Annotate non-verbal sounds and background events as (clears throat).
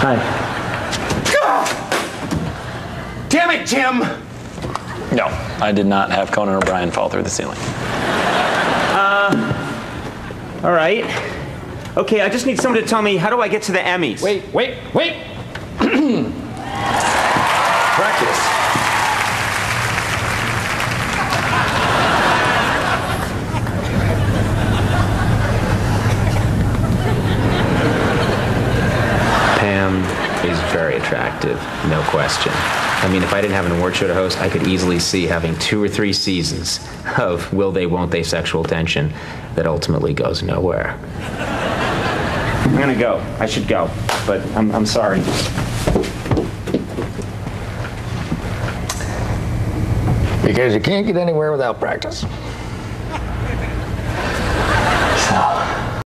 Hi. Damn it, Jim! No, I did not have Conan O'Brien fall through the ceiling. Uh, all right. Okay, I just need someone to tell me how do I get to the Emmys? Wait, wait, wait! (clears throat) is very attractive, no question. I mean, if I didn't have an award show to host, I could easily see having two or three seasons of will they, won't they sexual tension that ultimately goes nowhere. I'm gonna go. I should go, but I'm, I'm sorry. Because you can't get anywhere without practice.